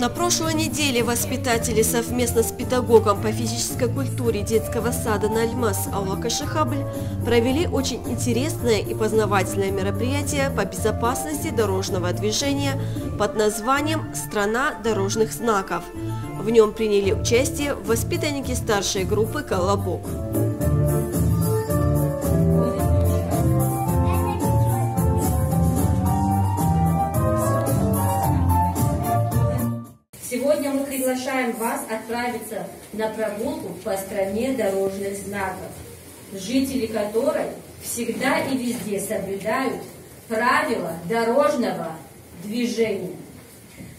На прошлой неделе воспитатели совместно с педагогом по физической культуре детского сада «Нальмас» Алла Кашихабль провели очень интересное и познавательное мероприятие по безопасности дорожного движения под названием «Страна дорожных знаков». В нем приняли участие воспитанники старшей группы «Колобок». Приглашаем вас отправиться на прогулку по стране дорожных знаков, жители которой всегда и везде соблюдают правила дорожного движения.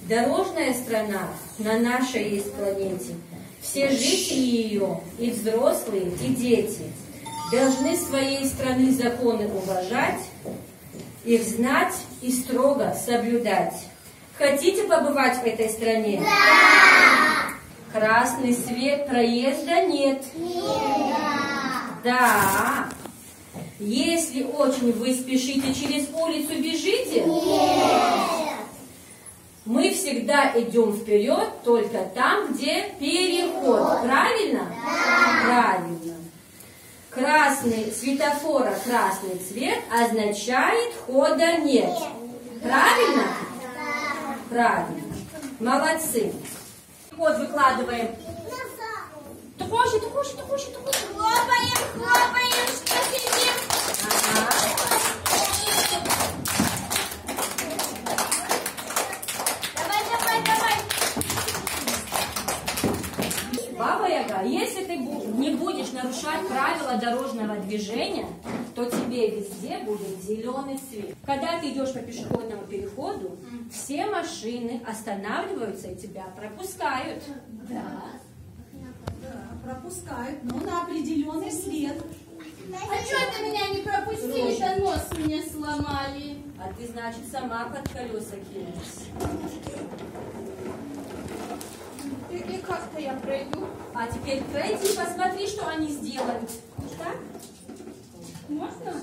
Дорожная страна на нашей есть планете. Все жители ее, и взрослые, и дети, должны своей страны законы уважать, их знать и строго соблюдать. Хотите побывать в этой стране? Да! Красный свет проезда нет. Нет. Да. Если очень вы спешите через улицу, бежите? Нет. Мы всегда идем вперед только там, где переход. Правильно? Да. Правильно. Красный светофора красный цвет означает хода нет. Правильно? Правильно. Молодцы. Вот выкладываем. Тухоши, тухоши, тухоши, тухоши. Хлопаем, хлопаем, что сидим. Ага. Давай, давай, давай. Баба Яга, если ты бу- не будешь нарушать правила дорожного движения, то тебе везде будет зеленый цвет. Когда ты идешь по пешеходному переходу, все машины останавливаются и тебя пропускают. Да, пропускают, но на определенный след. А что ты меня не пропустили-то? Нос мне сломали. А ты, значит, сама под колеса кинулась. И, и как-то я пройду. А теперь пройди и посмотри, что они сделают. Так? Можно?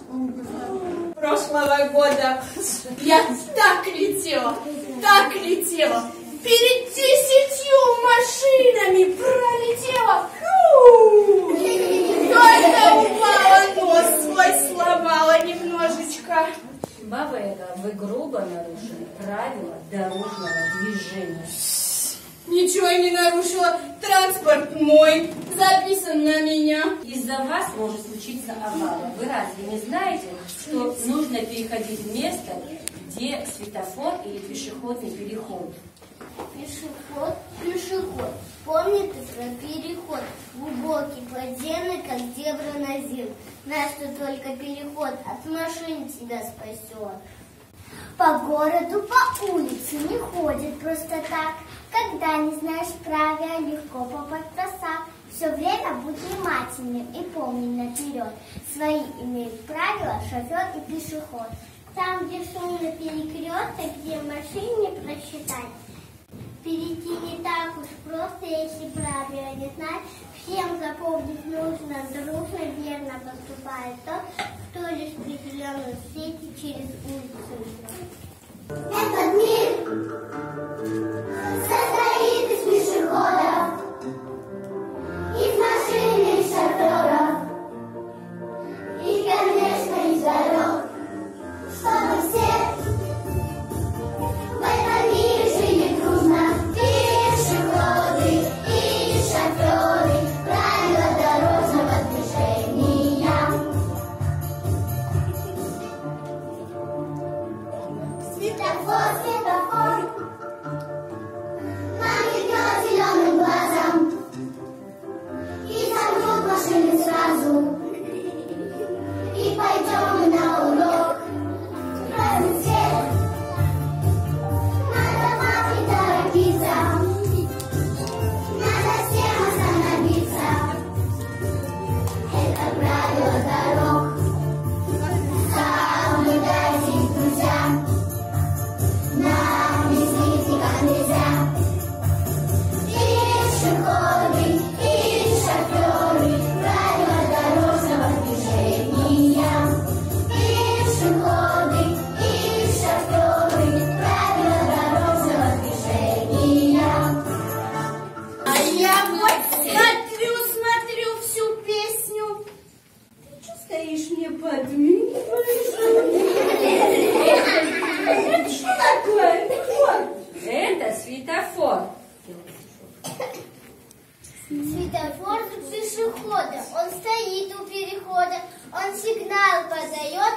прошлого года я так летела, так летела, перед десятью машинами пролетела. Фу! Только упала, нос свой сломала немножечко. Баба Яга, вы грубо нарушили правила дорожного движения. Ничего я не нарушила, транспорт мой, записан на меня. Из-за вас может случиться авария. Вы разве не знаете, что нужно переходить в место, где светофор или пешеходный переход? Пешеход, пешеход. Помни ты про переход. Глубокий, подземный, как зебра на зим. Знаешь, что только переход от машин тебя спасет. По городу, по улице не ходит просто так. Когда не знаешь правил, легко попасть в просак. Все время будь внимательным и помни наперед. Свои имеют правила шофер и пешеход. Там, где шумно перекресток, где машин не просчитать. Перейти не так уж просто, если правила не знать. Всем запомнить нужно, дружно, верно поступает тот, кто лишь в определенном свете через улицу. Этот мир я вот смотрю, смотрю всю песню. Ты что стоишь мне подмигиваешь? Это что такое? Это светофор. Светофор пешехода. Он стоит у перехода. Он сигнал подает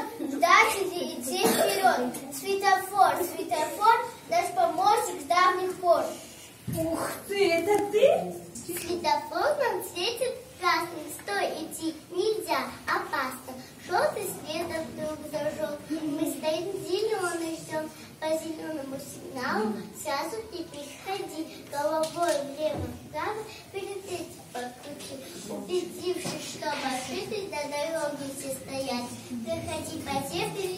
все стоят,